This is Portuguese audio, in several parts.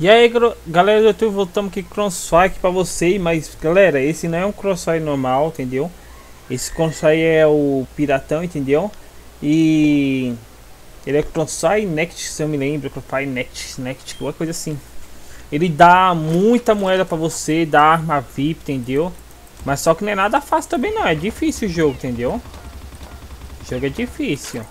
E aí galera, eu tô voltando aqui Crossfire pra vocês, mas galera, esse não é um Crossfire normal, entendeu? Esse Crossfire é o Piratão, entendeu? E ele é Crossfire Next, se eu me lembro, Crossfire Next, Next, qualquer coisa assim. Ele dá muita moeda pra você, dá arma VIP, entendeu? Mas só que não é nada fácil também não, é difícil o jogo, entendeu? O jogo é difícil.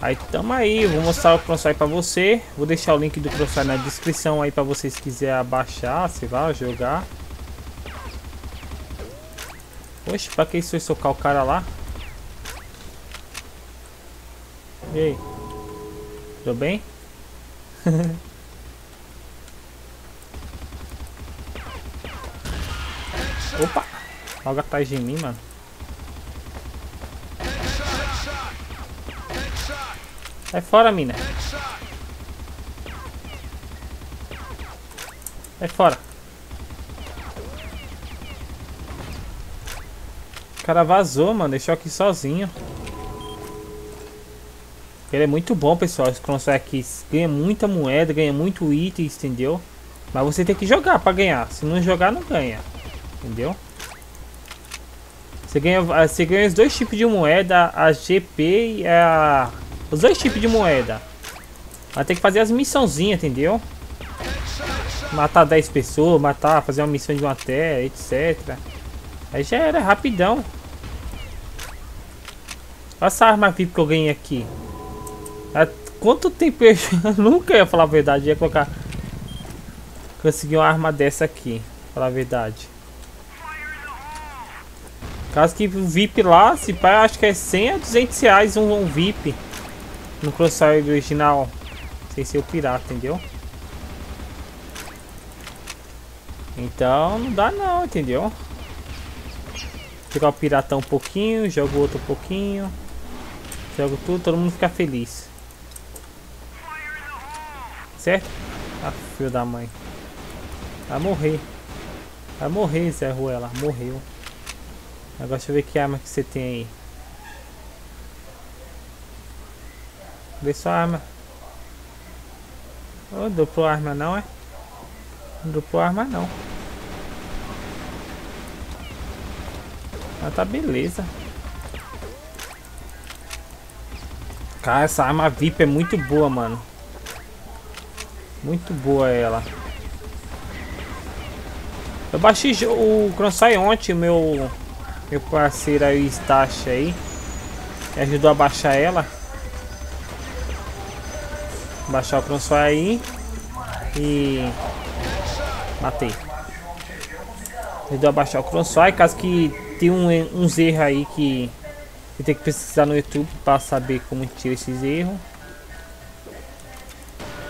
Aí tamo aí, vou mostrar o Crossfire pra você. Vou deixar o link do Crossfire na descrição aí pra vocês quiserem abaixar, se vai jogar. Oxe, pra que isso socar o cara lá? E aí? Tudo bem? Opa! Logo atrás de mim, mano. Sai fora, mina. Sai fora. O cara vazou, mano. Deixou aqui sozinho. Ele é muito bom, pessoal. Esse console aqui ganha muita moeda, ganha muito item, entendeu? Mas você tem que jogar pra ganhar. Se não jogar, não ganha. Entendeu? Você ganha, você ganha os dois tipos de moeda, a GP e a os dois tipos de moeda. Vai ter que fazer as missãozinhas, entendeu? Matar 10 pessoas, matar, fazer uma missão de uma terra, etc. Aí já era, rapidão. Olha essa arma VIP que eu ganhei aqui. Há quanto tempo eu nunca ia falar a verdade, ia colocar... Conseguir uma arma dessa aqui, falar a verdade. Caso que o VIP lá, se pai, acho que é 100 a 200 reais um, um VIP. No Crossfire original, sem ser o pirata, entendeu? Então não dá não, entendeu? Jogar o piratão um pouquinho, joga o outro um pouquinho. Jogo tudo, todo mundo fica feliz. Certo? Ah, filho da mãe. Vai morrer. Vai morrer, Zé Ruela. Morreu. Agora deixa eu ver que arma que você tem aí. Dê sua arma. Oh, duplo arma não, é? Duplo arma não. Ah, tá beleza. Cara, essa arma VIP é muito boa, mano. Muito boa ela. Eu baixei o Crossfire ontem, meu, meu parceiro aí, Stash aí. Ajudou a baixar ela baixar o Crossfire aí. E... Matei. Ele deu abaixar o Crossfire, caso que tem um, uns erros aí que eu tenho que pesquisar no YouTube para saber como tira esses erros.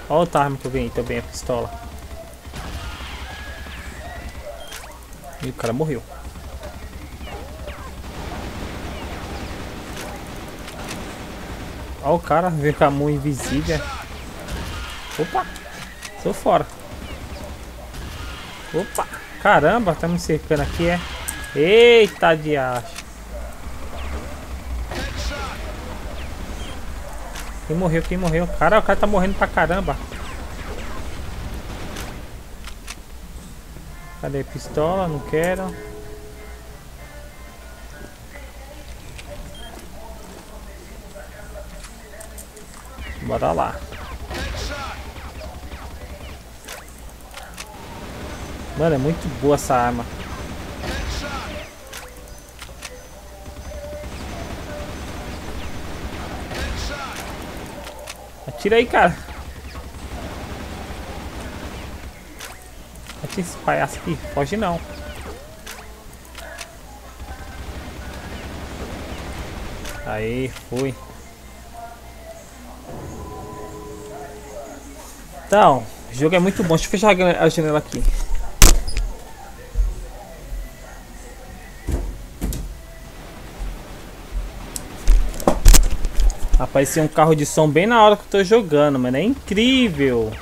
Olha outra arma que eu ganhei também, a pistola. E o cara morreu. Olha o cara, veio com a mão invisível. Opa! Tô fora. Opa! Caramba, tá me cercando aqui, é? Eita de acho. Quem morreu? Quem morreu? Cara, o cara tá morrendo pra caramba. Cadê a pistola? Não quero. Bora lá. Mano, é muito boa essa arma. Atira aí, cara. Atira esse palhaço aqui. Foge não. Aí, foi. Então, o jogo é muito bom. Deixa eu fechar a janela aqui. Apareceu um carro de som bem na hora que eu tô jogando, mano. É incrível.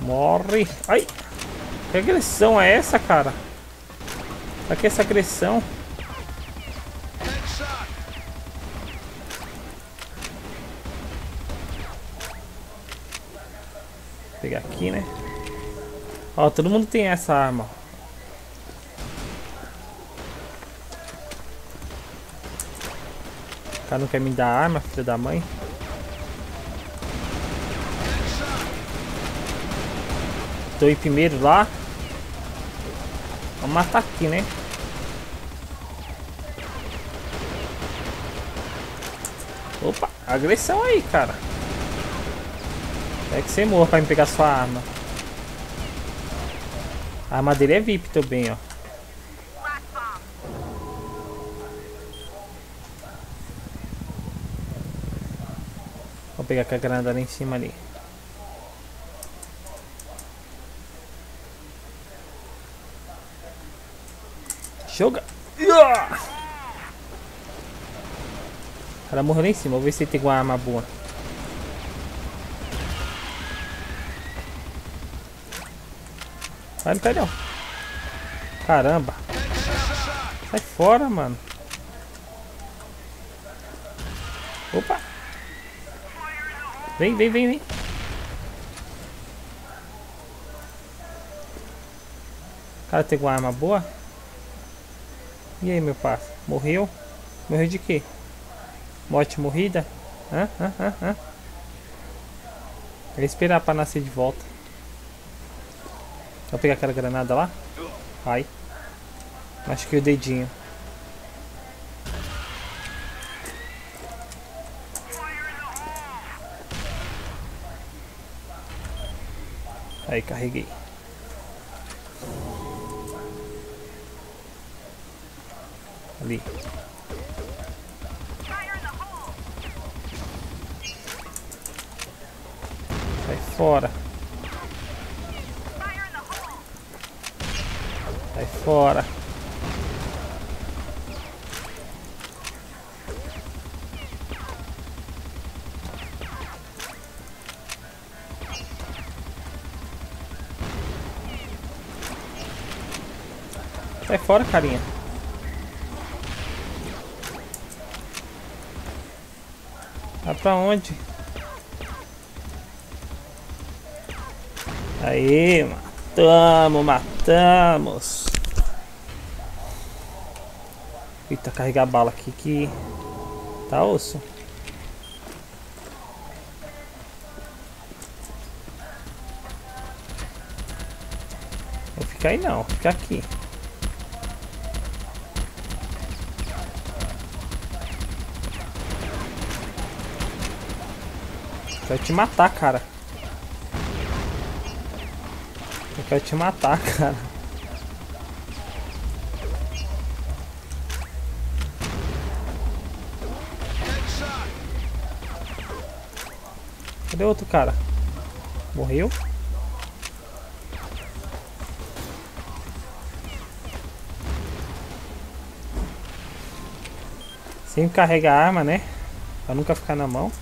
Morre. Ai. Que agressão é essa, cara? Pra que essa agressão? Ó, todo mundo tem essa arma. O cara não quer me dar arma, filho da mãe. Tô em primeiro lá. Vamos matar aqui, né? Opa, agressão aí, cara. É que você morra pra me pegar sua arma. A dele é VIP também, ó. Vou pegar com a granada lá em cima ali. Joga! O cara morreu lá em cima. Vou ver se tem uma arma boa. Vai, não. Caramba. Sai fora, mano. Opa. Vem, vem, vem, vem. Cara tem uma arma boa? E aí, meu parceiro? Morreu? Morreu de quê? Morte morrida? Hã? Hã? Hã? Hã? Vou esperar pra nascer de volta. Vou pegar aquela granada lá. Ai. Acho que o dedinho. Aí, carreguei. Ali. Sai fora. Fora. Sai fora, carinha. Vai pra onde? Aí, matamos, matamos. Eita, carregar a bala aqui que tá osso. Vou ficar aí não, ficar aqui. Quero te matar, cara. Eu quero te matar, cara. Cadê outro cara? Morreu? Sempre carrega a arma, né? Pra nunca ficar na mão.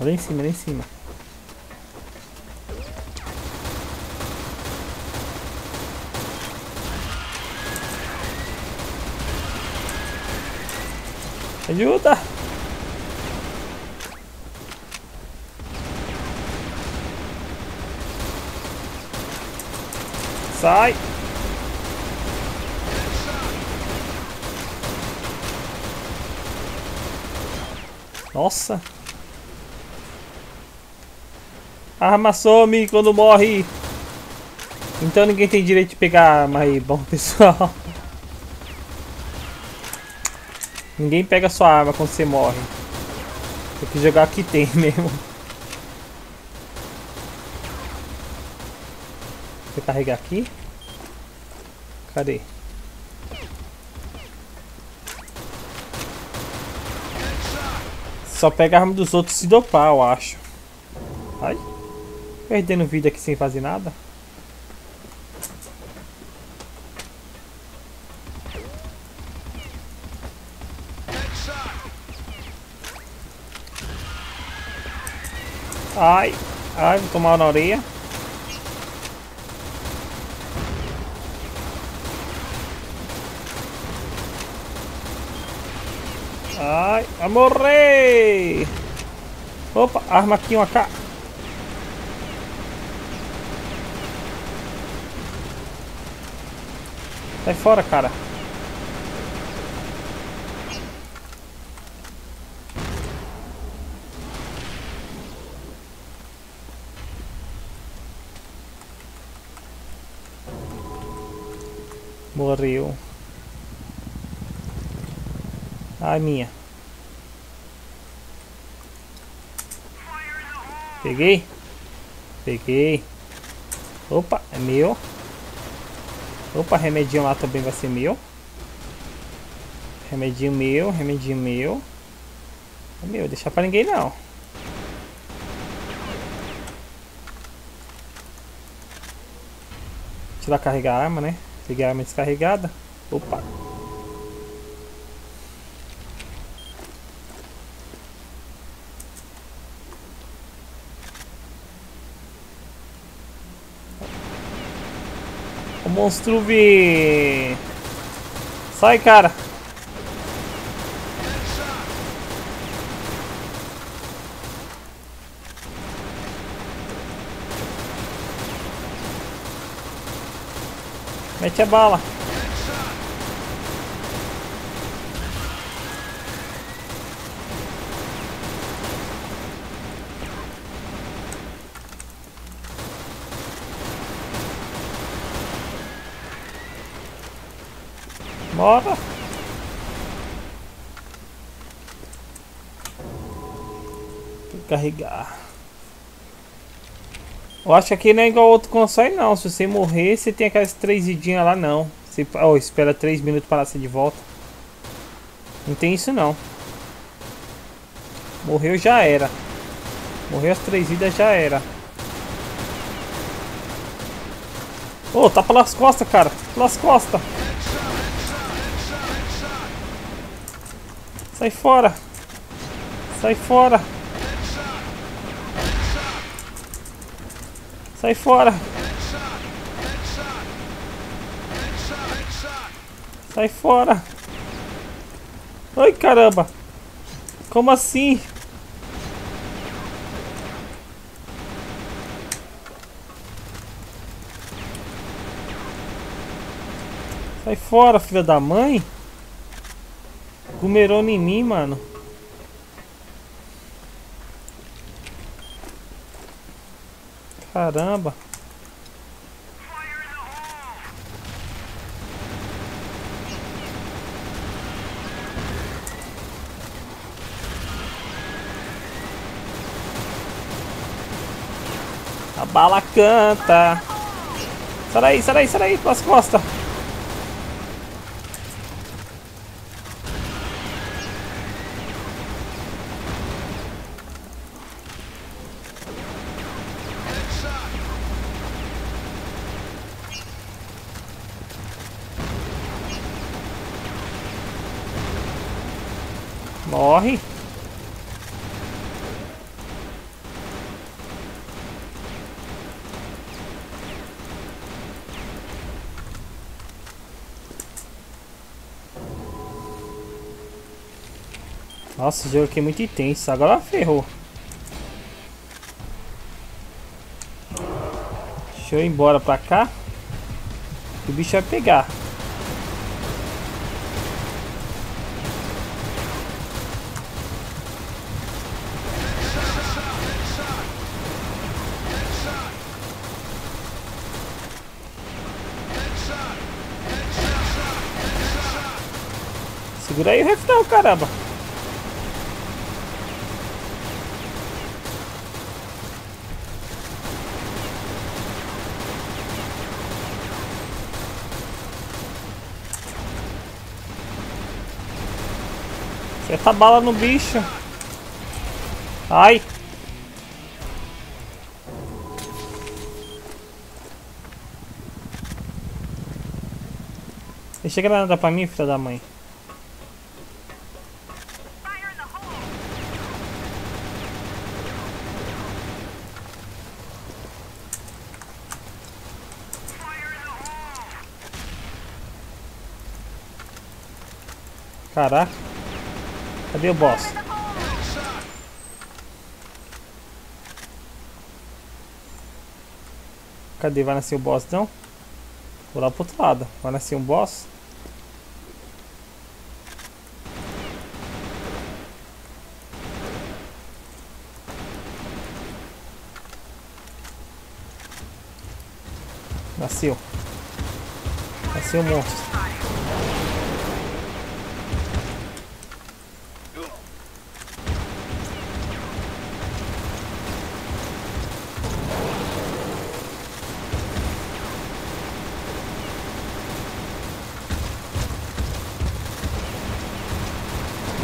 Lá em cima, lá em cima. Ajuda! Sai! Nossa! Arma some quando morre. Então ninguém tem direito de pegar a arma aí. Bom, pessoal. Ninguém pega sua arma quando você morre. Tem que jogar aqui tem mesmo. Vou carregar aqui. Cadê? Só pega a arma dos outros se dopar, eu acho. Ai. Perdendo vida aqui sem fazer nada. Ai, ai, vou tomar na orelha. Ai, a morrer! Opa, arma aqui, uma cá. Sai fora, cara. Morreu. Ai, minha. Peguei. Peguei. Opa, é meu. Opa, remedinho lá também vai ser meu. Remedinho meu, remedinho meu. É meu, deixar pra ninguém não. Eu carregar a arma, né? Peguei a arma descarregada. Opa. O monstro vi. Sai, cara. Mete a bala. Bora. Carregar. Eu acho que aqui não é igual outro console não. Se você morrer, você tem aquelas três idinhas lá não. Você oh, espera 3 minutos para ser de volta. Não tem isso não. Morreu já era. Morreu as três vidas já era. Oh, tá pelas costas, cara. Pelas costas. Sai fora. Sai fora. Sai fora. Sai fora. Ai, caramba. Como assim? Sai fora, filha da mãe. Gumerou em mim, mano. Caramba. A bala canta. Sai daí, sai daí, sai daí, pelas costas. Nossa, jogo aqui é muito intenso. Agora ferrou. Deixa eu ir embora pra cá. O bicho vai pegar. Segura aí o refrão, caramba. Acerta a bala no bicho. Ai. Deixa a granada pra mim, filha da mãe. Caraca. Cadê o boss? Cadê? Vai nascer o boss não? Vou lá pro outro lado. Vai nascer um boss? Nasceu. Nasceu o monstro.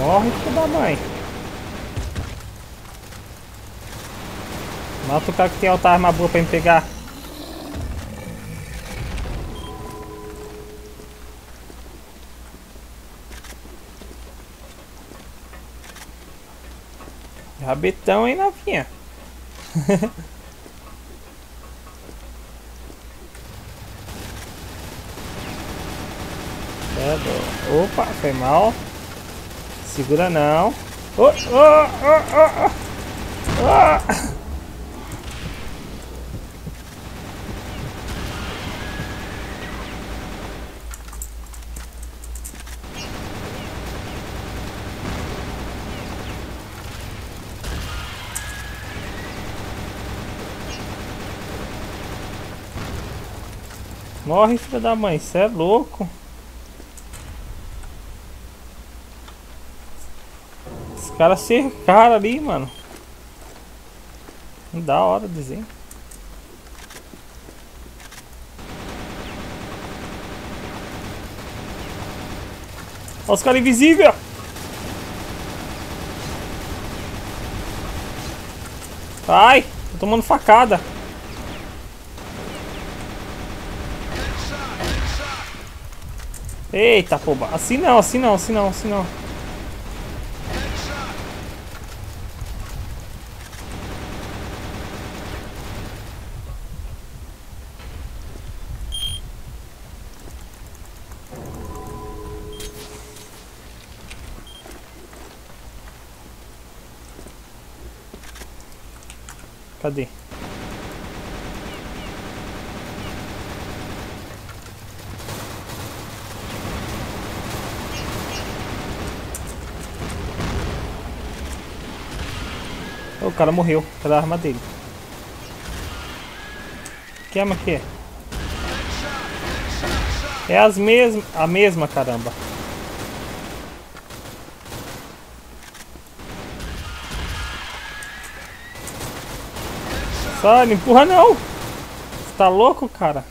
Morre, filho da mãe. Mata o cara que tem outra arma boa pra me pegar. Rabetão, hein, novinha? Opa, foi mal. Segura não. Oh, oh, oh, oh, Morre, filho da mãe, você é louco. Caras cercaram ali, mano. Da hora dizer. Olha os caras invisíveis. Ai, tô tomando facada. Eita, pô. Assim não, assim não, assim não, assim não. Cara morreu pela arma dele. Que arma que é? É as mesmas, a mesma caramba. Sai, não empurra não! Você tá louco, cara?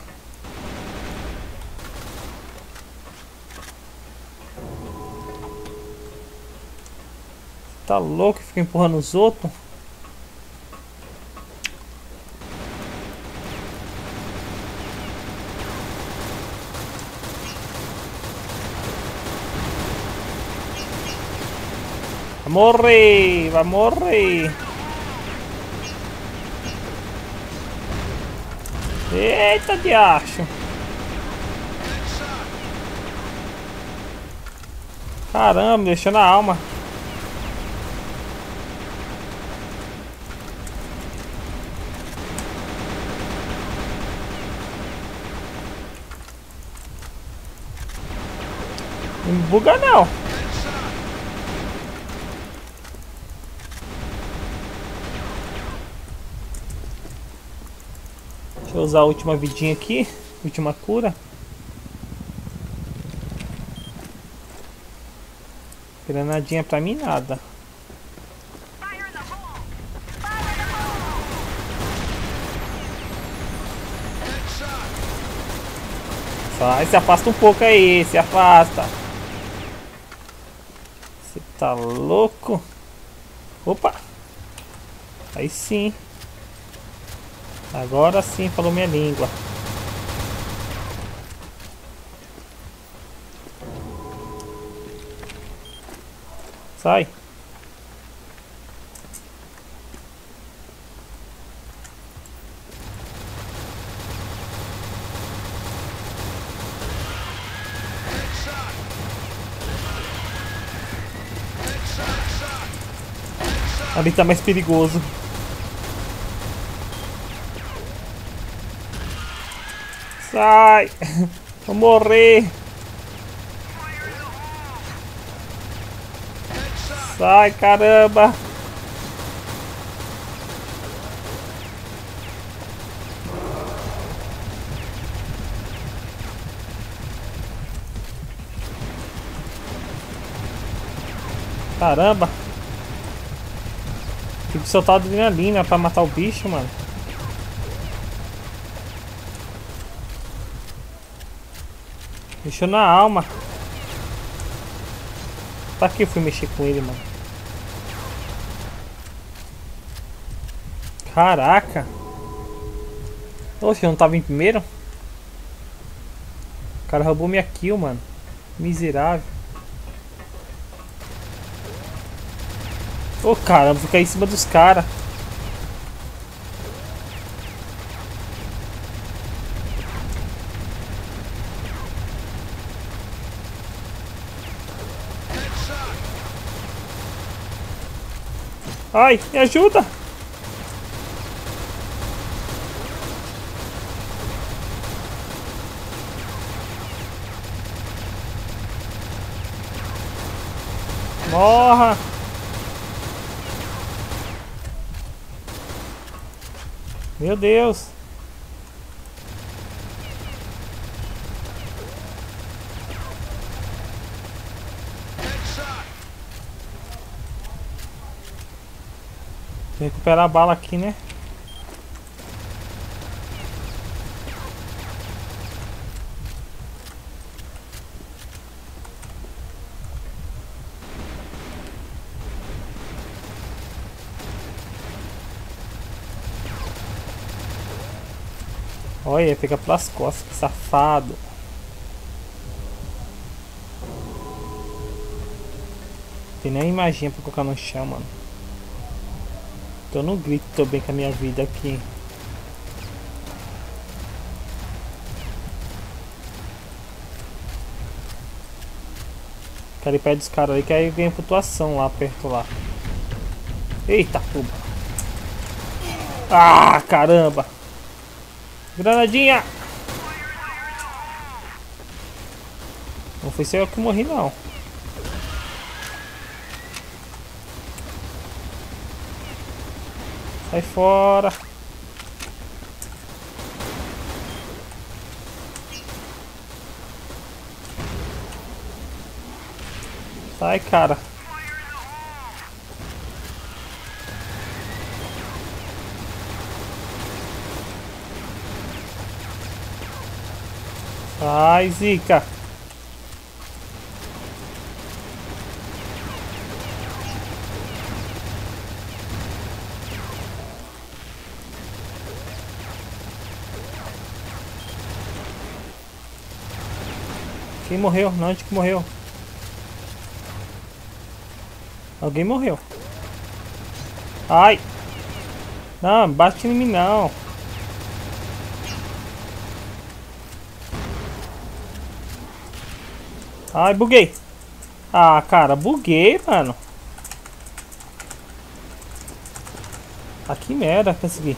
Tá louco, fica empurrando os outros? Vai morrer, vai morrer. Eita, diacho. Caramba, deixando a alma. Não buga não. Usar a última vidinha aqui. Última cura. Granadinha pra mim nada. Sai, se afasta um pouco aí, se afasta. Você tá louco? Opa! Aí sim. Agora sim falou minha língua. Sai. Ali tá mais perigoso. Sai! Vou morrer! Sai, caramba! Caramba! Tem que soltar adrenalina pra matar o bicho, mano. Mexeu na alma. Pra que eu fui mexer com ele, mano? Caraca! Oxe, eu não tava em primeiro? O cara roubou minha kill, mano. Miserável. Ô, oh, caramba, ficar em cima dos caras. Ai, me ajuda! Morra! Meu Deus! Recuperar a bala aqui, né? Olha, fica pelas costas, que safado. Tem nem imagem pra colocar no chão, mano. Tô no grito, bem com a minha vida aqui. Quero ir perto dos caras aí que aí ganha pontuação lá perto lá. Eita, puba. Ah, caramba. Granadinha. Não foi eu que morri não. Sai fora. Sai, cara. Sai, Zica. Quem morreu? Não, onde que morreu? Alguém morreu. Ai! Não, bate em mim não. Ai, buguei. Ah, cara, buguei, mano. Aqui merda, consegui.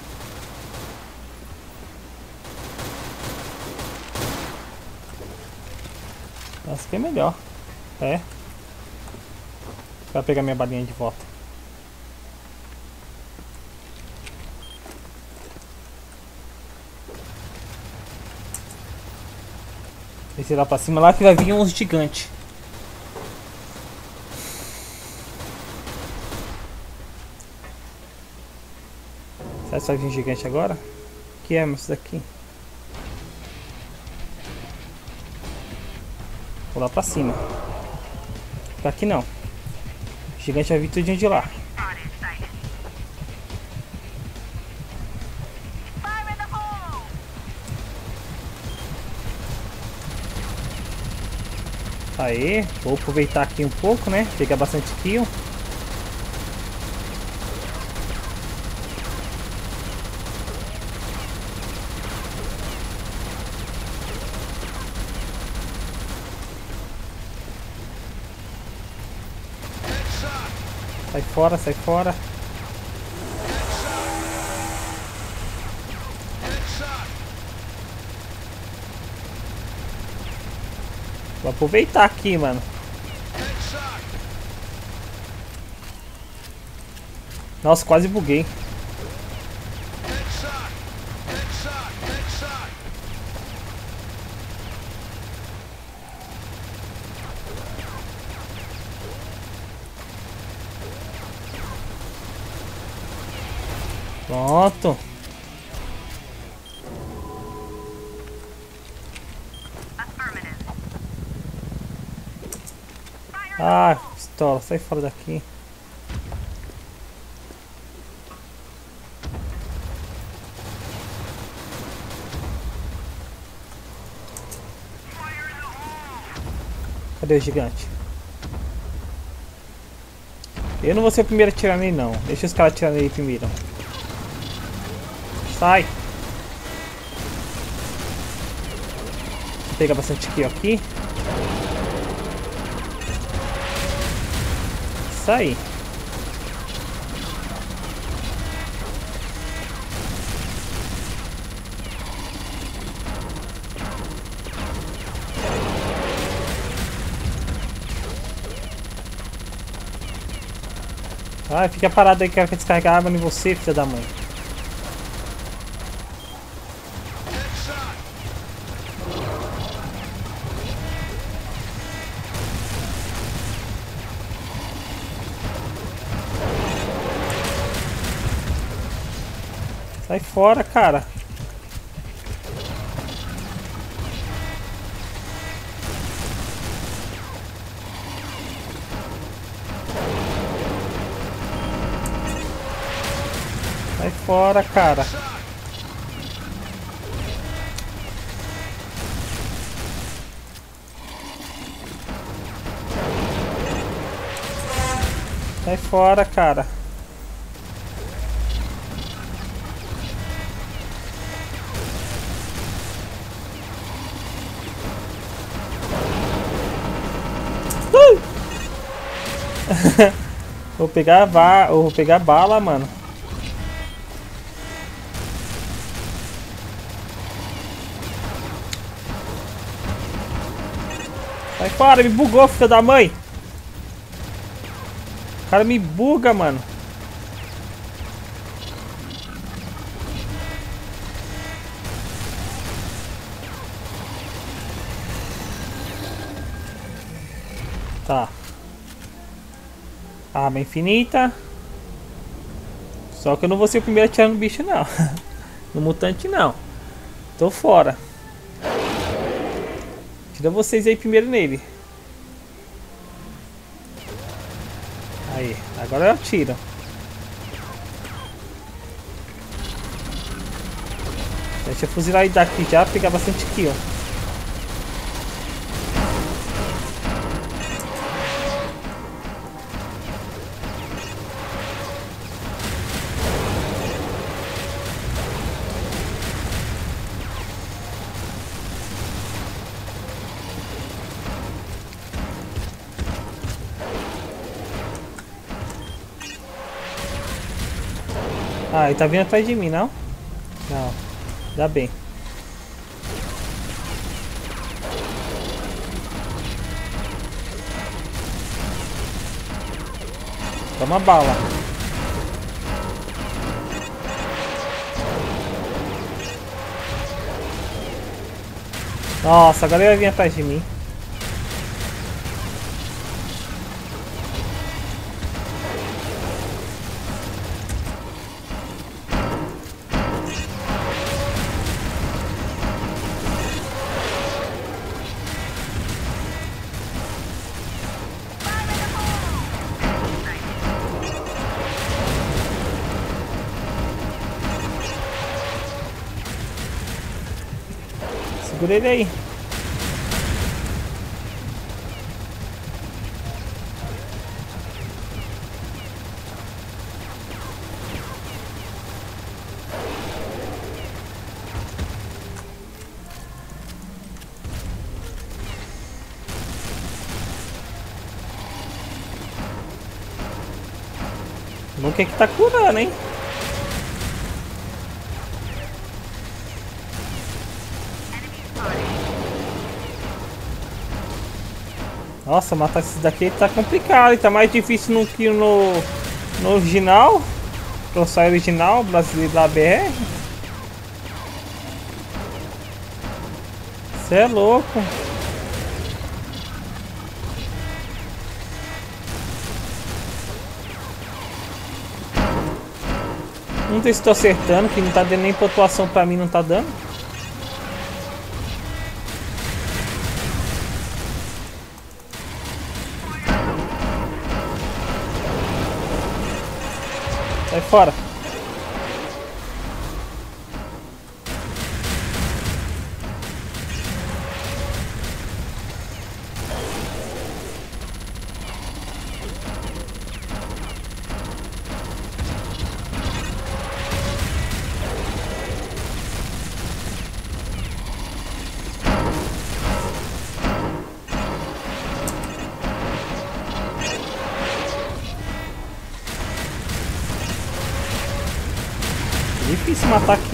Aqui é melhor. É. Pra pegar minha balinha de volta. Descer lá pra cima, lá que vai vir uns gigantes. Será que vai vir gigante agora? que é isso daqui? Lá pra cima. Pra aqui não. O gigante vai vir tudinho de lá. Aí, vou aproveitar aqui um pouco, né? Pegar bastante kill. fora, sai fora. Vou aproveitar aqui, mano. Nossa, quase buguei. Pronto. Ah, pistola, sai fora daqui. Cadê o gigante? Eu não vou ser o primeiro a atirar nele não. Deixa os caras atirar nele primeiro. Sai! Vou pegar bastante kill aqui. Sai! Ai, fica parado aí que quero descarregar a arma em você, filha da mãe. Fora, cara. Sai fora, cara. Sai fora, cara. Vou pegar va vou pegar bala, mano. Sai fora, me bugou, filha da mãe. O cara me buga, mano. Tá. Arma infinita. Só que eu não vou ser o primeiro a atirar no bicho, não. No mutante, não. Tô fora. Tira vocês aí primeiro nele. Aí, agora eu atiro. Deixa eu fuzilar ele daqui já, pegar bastante kill. Ele tá vindo atrás de mim, não? Não. Dá bem. Toma bala. Nossa, agora ele vai atrás de mim. Segura ele aí. Bom que é que tá curando, hein? Nossa, matar esses daqui tá complicado. Tá mais difícil no que no, no original. Crossfire original, brasileiro da BR. Você é louco. Não sei se estou acertando, que não tá dando nem pontuação pra mim, não tá dando. Fora.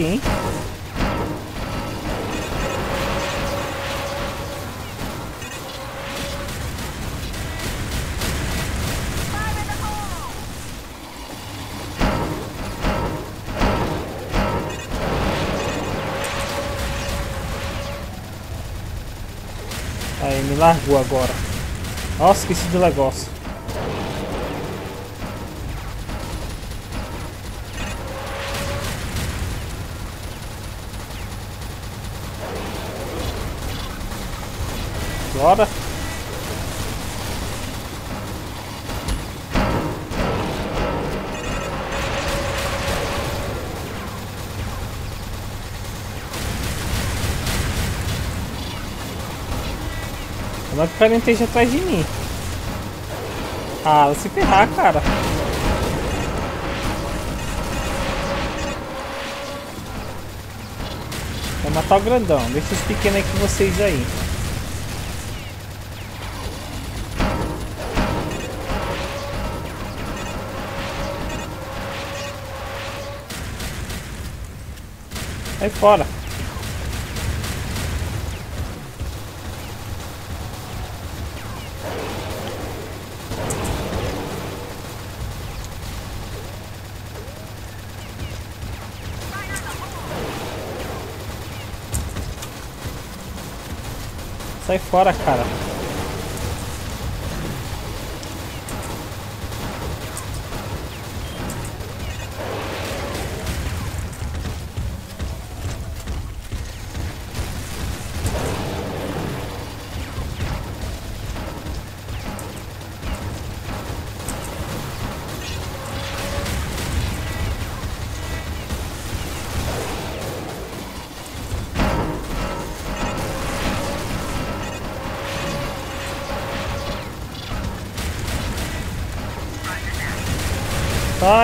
Aqui, hein? Aí, me largou agora. Nossa, esqueci do negócio. Bora. Como é que o cara esteja atrás de mim? Ah, vai se ferrar, cara. Vai matar o grandão. Deixa os pequenos aí com vocês aí. Sai fora. Sai fora, cara.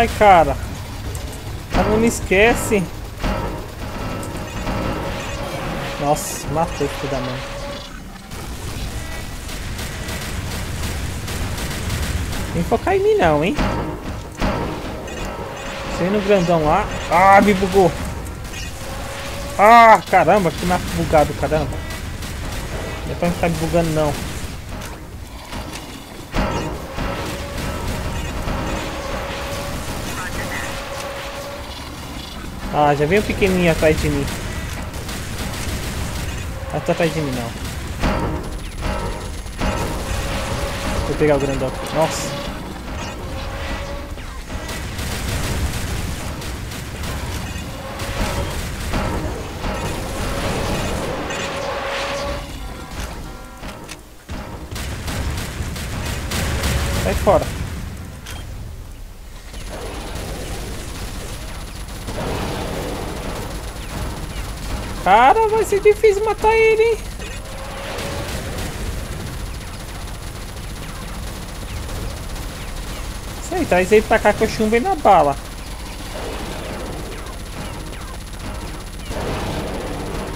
Ai, cara. Cara, não me esquece. Nossa, matei filho da mãe. Que focar em mim não, hein? Sei no grandão lá. Ah, me bugou. Ah, caramba, que mapa bugado, caramba. Não é pra ficar me bugando não. Ah, já veio um pequenininho atrás de mim. Não tá atrás de mim, não. Vou pegar o grandão. Nossa. Sai fora. Cara, vai ser difícil matar ele, hein? Isso aí, traz ele pra cá que eu chumbei na bala.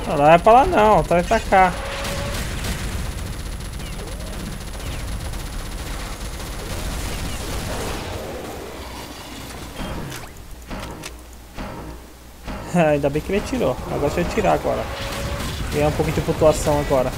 Não, não é pra lá não, traz pra cá. Ainda bem que ele atirou. Agora deixa eu tirar agora. Ganhar é um pouco de pontuação agora.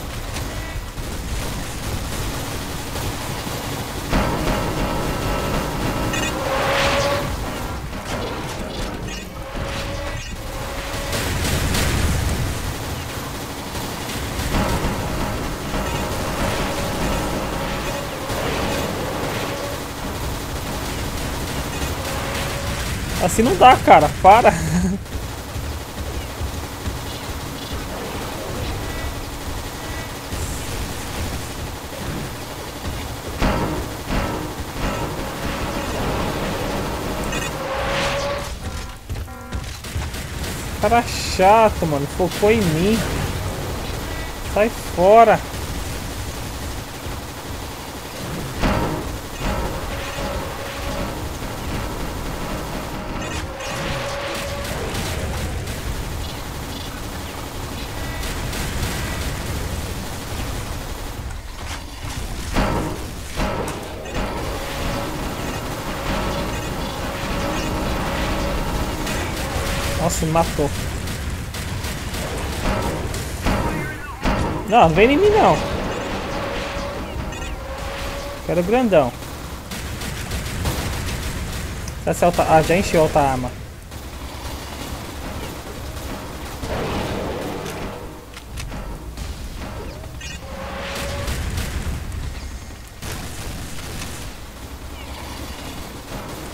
Assim não dá, cara. Para. Cara chato, mano. Focou em mim. Sai fora. Nossa, me matou. Não, vem em mim não. Quero grandão. Essa. Ah, já encheu outra arma.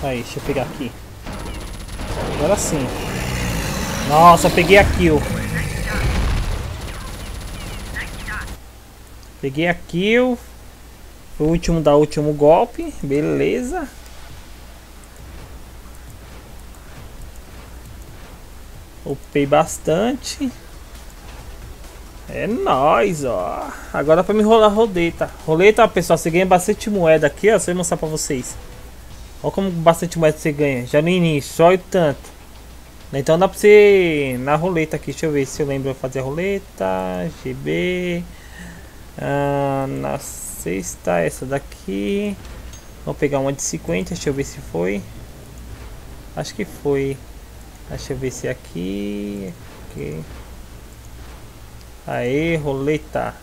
Aí, deixa eu pegar aqui. Agora sim. Nossa, peguei a kill. Peguei a kill. Foi o último da último golpe. Beleza. Upei bastante. É nóis, ó. Agora pra me rolar roleta. Roleta, pessoal, você ganha bastante moeda aqui, ó. Só vou mostrar pra vocês. Olha como bastante moeda você ganha. Já no início, só e tanto. Então dá pra você na roleta aqui, deixa eu ver se eu lembro fazer a roleta, GB, ah, na sexta, essa daqui, vou pegar uma de 50, deixa eu ver se foi, acho que foi, deixa eu ver se é aqui, aqui, aê, roleta.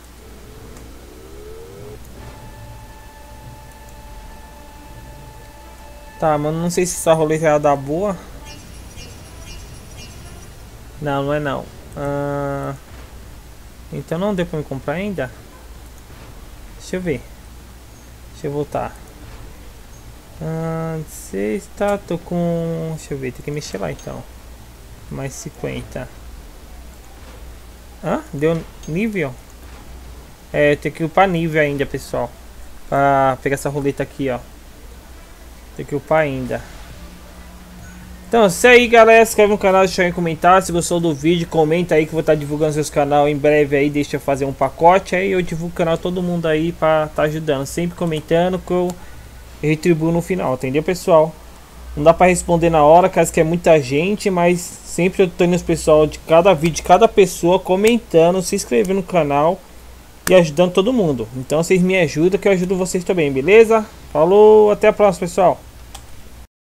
Tá, mano, não sei se essa roleta é da boa. Não, não é não. Ah, então não deu pra me comprar ainda? Deixa eu ver. Deixa eu voltar. Ah, está... Tô com... Deixa eu ver, tem que mexer lá então. Mais 50. Hã? Deu nível? É, tem que upar nível ainda, pessoal. Pra pegar essa roleta aqui, ó. Tem que upar ainda. Então isso aí galera, se inscreve no canal, deixa aí um comentário, se gostou do vídeo, comenta aí que eu vou estar divulgando seus canal em breve aí, deixa eu fazer um pacote, aí eu divulgo o canal todo mundo aí pra estar tá ajudando, sempre comentando que eu retribuo no final, entendeu pessoal? Não dá pra responder na hora, caso que é muita gente, mas sempre eu tô indo os pessoal de cada vídeo, de cada pessoa comentando, se inscrevendo no canal e ajudando todo mundo. Então vocês me ajudam que eu ajudo vocês também, beleza? Falou, até a próxima pessoal!